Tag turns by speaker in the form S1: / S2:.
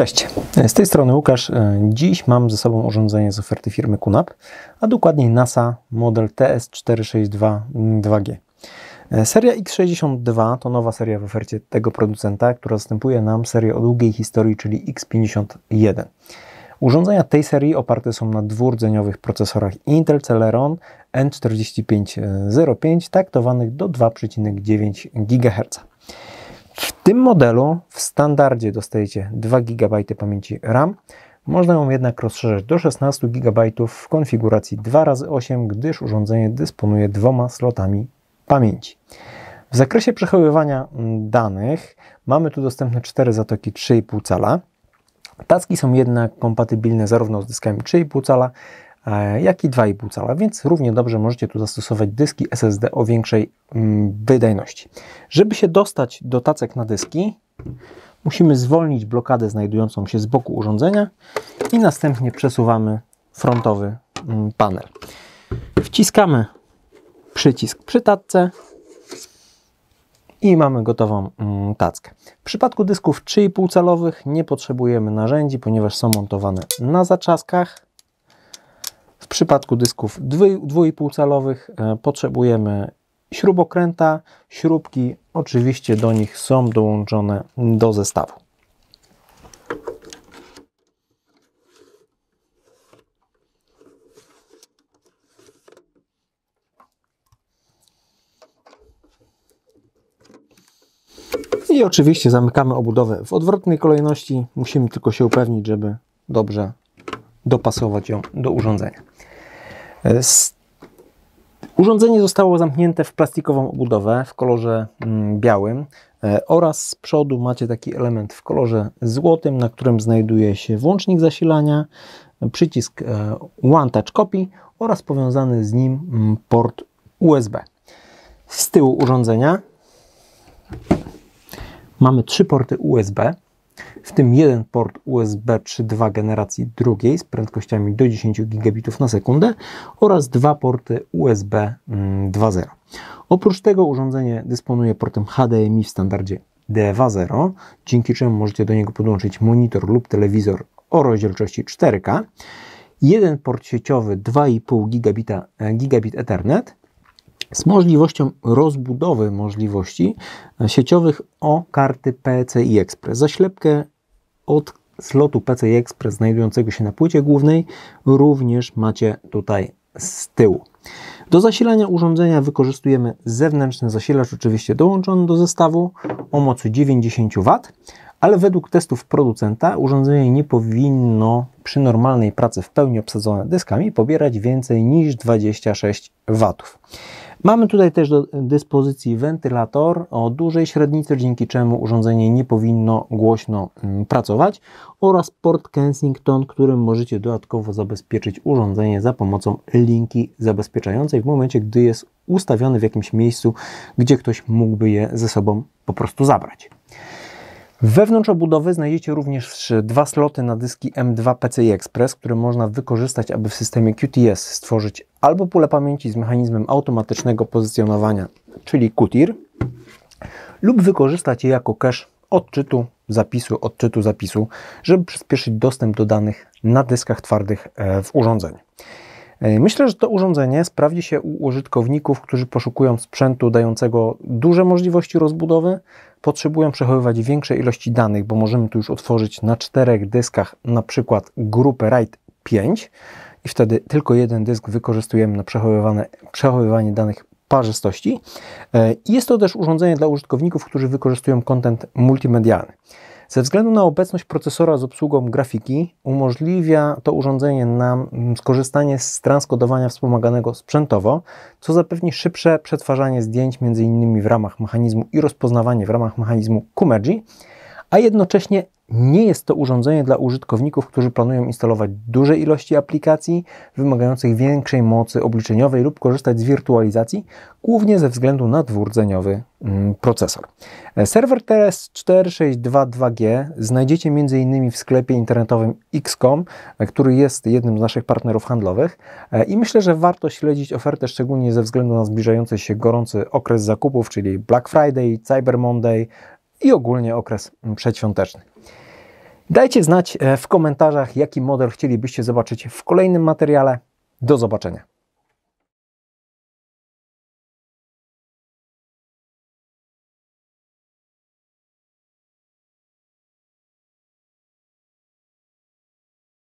S1: Cześć, z tej strony Łukasz. Dziś mam ze sobą urządzenie z oferty firmy QNAP, a dokładniej NASA model TS4622G. Seria X62 to nowa seria w ofercie tego producenta, która zastępuje nam serię o długiej historii, czyli X51. Urządzenia tej serii oparte są na dwurdzeniowych procesorach Intel Celeron N4505 taktowanych do 2,9 GHz. W tym modelu w standardzie dostajecie 2 GB pamięci RAM. Można ją jednak rozszerzyć do 16 GB w konfiguracji 2x8, gdyż urządzenie dysponuje dwoma slotami pamięci. W zakresie przechowywania danych mamy tu dostępne 4 zatoki 3,5 cala. Taski są jednak kompatybilne zarówno z dyskami 3,5 cala, jak i 2,5 cala, więc równie dobrze możecie tu zastosować dyski SSD o większej mm, wydajności. Żeby się dostać do tacek na dyski, musimy zwolnić blokadę znajdującą się z boku urządzenia i następnie przesuwamy frontowy mm, panel. Wciskamy przycisk przy tacce i mamy gotową mm, tackę. W przypadku dysków 3,5 calowych nie potrzebujemy narzędzi, ponieważ są montowane na zaczaskach. Przypadku dysków 2,5 calowych e, potrzebujemy śrubokręta, śrubki oczywiście do nich są dołączone do zestawu. I oczywiście zamykamy obudowę w odwrotnej kolejności. Musimy tylko się upewnić, żeby dobrze dopasować ją do urządzenia. E, urządzenie zostało zamknięte w plastikową obudowę w kolorze mm, białym e, oraz z przodu macie taki element w kolorze złotym, na którym znajduje się włącznik zasilania, przycisk e, One Touch Copy oraz powiązany z nim mm, port USB. Z tyłu urządzenia Mamy trzy porty USB, w tym jeden port USB 3.2 generacji drugiej z prędkościami do 10 gigabitów na sekundę oraz dwa porty USB 2.0. Mm, Oprócz tego urządzenie dysponuje portem HDMI w standardzie D2.0, dzięki czemu możecie do niego podłączyć monitor lub telewizor o rozdzielczości 4K, jeden port sieciowy 2,5 gigabita, e, gigabit Ethernet z możliwością rozbudowy możliwości sieciowych o karty PCI Express. Zaślepkę od slotu PCI Express znajdującego się na płycie głównej również macie tutaj z tyłu. Do zasilania urządzenia wykorzystujemy zewnętrzny zasilacz, oczywiście dołączony do zestawu o mocy 90 W, ale według testów producenta urządzenie nie powinno przy normalnej pracy w pełni obsadzone dyskami pobierać więcej niż 26 W. Mamy tutaj też do dyspozycji wentylator o dużej średnicy, dzięki czemu urządzenie nie powinno głośno mm, pracować oraz port Kensington, którym możecie dodatkowo zabezpieczyć urządzenie za pomocą linki zabezpieczającej w momencie, gdy jest ustawiony w jakimś miejscu, gdzie ktoś mógłby je ze sobą po prostu zabrać. Wewnątrz obudowy znajdziecie również dwa sloty na dyski M2 PCI Express, które można wykorzystać, aby w systemie QTS stworzyć albo pulę pamięci z mechanizmem automatycznego pozycjonowania, czyli QTIR, lub wykorzystać je jako cache odczytu zapisu, odczytu zapisu, żeby przyspieszyć dostęp do danych na dyskach twardych e, w urządzeniu. E, myślę, że to urządzenie sprawdzi się u użytkowników, którzy poszukują sprzętu dającego duże możliwości rozbudowy, potrzebują przechowywać większe ilości danych, bo możemy tu już otworzyć na czterech dyskach na przykład grupę RAID 5 i wtedy tylko jeden dysk wykorzystujemy na przechowywanie, przechowywanie danych parzystości. E, jest to też urządzenie dla użytkowników, którzy wykorzystują kontent multimedialny. Ze względu na obecność procesora z obsługą grafiki umożliwia to urządzenie nam mm, skorzystanie z transkodowania wspomaganego sprzętowo, co zapewni szybsze przetwarzanie zdjęć m.in. w ramach mechanizmu i rozpoznawanie w ramach mechanizmu Kumergy, a jednocześnie nie jest to urządzenie dla użytkowników, którzy planują instalować duże ilości aplikacji wymagających większej mocy obliczeniowej lub korzystać z wirtualizacji, głównie ze względu na dwurdzeniowy mm, procesor. E, serwer TRS-4622G znajdziecie m.in. w sklepie internetowym XCOM, e, który jest jednym z naszych partnerów handlowych e, i myślę, że warto śledzić ofertę szczególnie ze względu na zbliżający się gorący okres zakupów, czyli Black Friday, Cyber Monday i ogólnie okres przedświąteczny. Dajcie znać e, w komentarzach, jaki model chcielibyście zobaczyć w kolejnym materiale. Do zobaczenia.